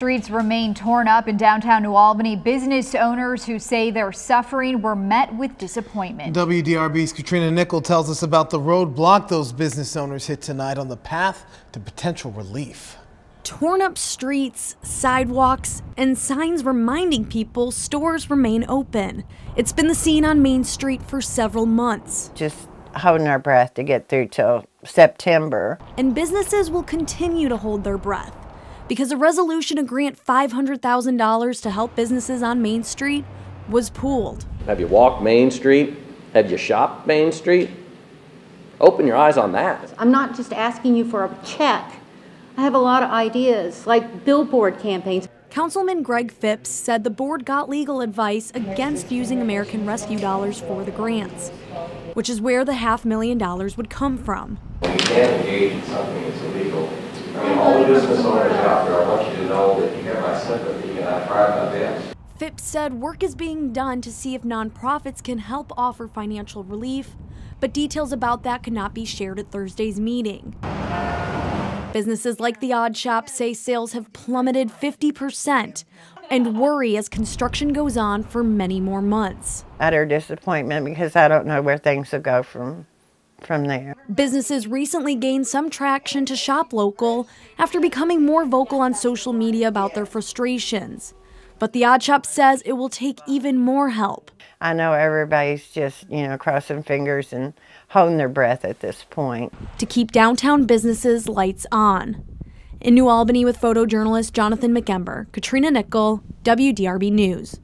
Streets remain torn up in downtown New Albany. Business owners who say they're suffering were met with disappointment. WDRB's Katrina Nickel tells us about the roadblock those business owners hit tonight on the path to potential relief. Torn up streets, sidewalks, and signs reminding people stores remain open. It's been the scene on Main Street for several months. Just holding our breath to get through till September. And businesses will continue to hold their breath because a resolution to grant $500,000 to help businesses on Main Street was pooled. Have you walked Main Street? Have you shopped Main Street? Open your eyes on that. I'm not just asking you for a check. I have a lot of ideas, like billboard campaigns. Councilman Greg Phipps said the board got legal advice against using American Rescue dollars for the grants, which is where the half million dollars would come from. You can't engage in something that's illegal I mean, all the business owners out there, I want you to know that you get my sympathy and I try my best. Phipps said work is being done to see if nonprofits can help offer financial relief, but details about that could not be shared at Thursday's meeting. Businesses like the Odd Shop say sales have plummeted 50% and worry as construction goes on for many more months. Utter disappointment because I don't know where things will go from from there. Businesses recently gained some traction to shop local after becoming more vocal on social media about their frustrations. But the Odd Shop says it will take even more help. I know everybody's just, you know, crossing fingers and holding their breath at this point. To keep downtown businesses lights on. In New Albany with photojournalist Jonathan McEmber, Katrina Nickel, WDRB News.